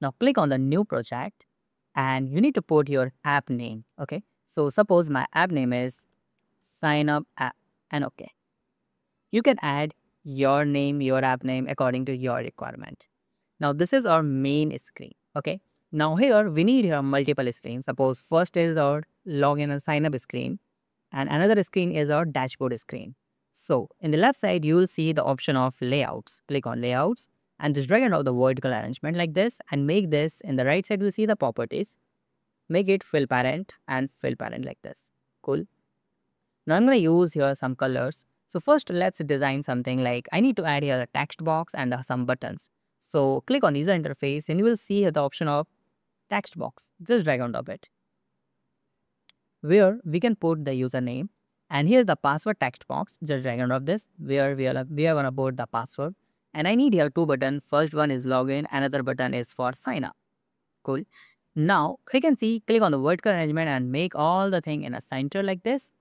Now click on the new project and you need to put your app name. Okay. So suppose my app name is sign up app and okay. You can add your name, your app name according to your requirement. Now this is our main screen. Okay. Now here we need here multiple screens. Suppose first is our login and sign up screen and another screen is our dashboard screen. So in the left side, you will see the option of layouts. Click on layouts and just drag and drop the vertical arrangement like this and make this in the right side, you'll see the properties. Make it fill parent and fill parent like this. Cool. Now I'm going to use here some colors. So first let's design something like I need to add here a text box and some buttons. So click on user interface and you will see the option of text box. Just drag on top it. Where we can put the username and here's the password text box. Just drag and drop this where we are, we are going to put the password. And I need here two buttons. First one is login, another button is for sign up. Cool. Now, you can see, click on the vertical arrangement and make all the thing in a center like this.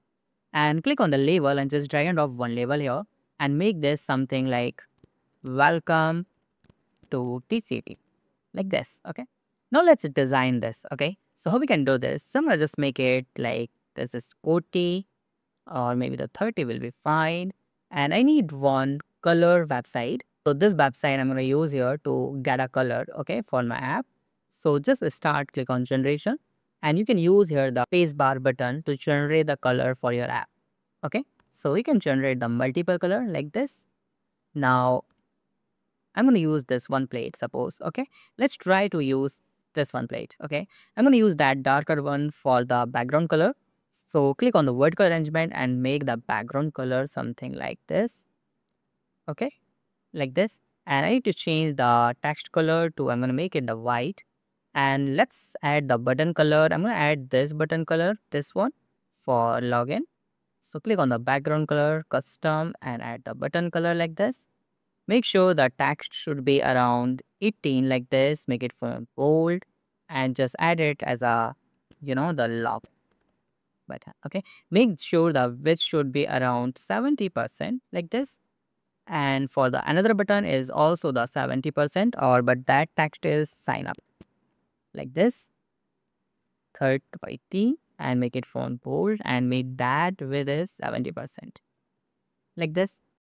And click on the label and just drag and drop one label here and make this something like welcome to TCT like this. Okay. Now let's design this. Okay. So how we can do this? So I'm gonna just make it like this is 40 or maybe the 30 will be fine. And I need one color website. So this website I'm going to use here to get a color, okay, for my app. So just start, click on generation and you can use here the spacebar button to generate the color for your app, okay. So we can generate the multiple color like this. Now I'm going to use this one plate, suppose, okay. Let's try to use this one plate, okay. I'm going to use that darker one for the background color so click on the vertical arrangement and make the background color something like this. Okay, like this. And I need to change the text color to, I'm going to make it the white. And let's add the button color. I'm to add this button color, this one for login. So click on the background color, custom and add the button color like this. Make sure the text should be around 18 like this. Make it for bold and just add it as a, you know, the log button okay make sure the width should be around 70 percent like this and for the another button is also the 70 percent or but that text is sign up. Like this. Third by t and make it font bold and make that with is 70 percent. Like this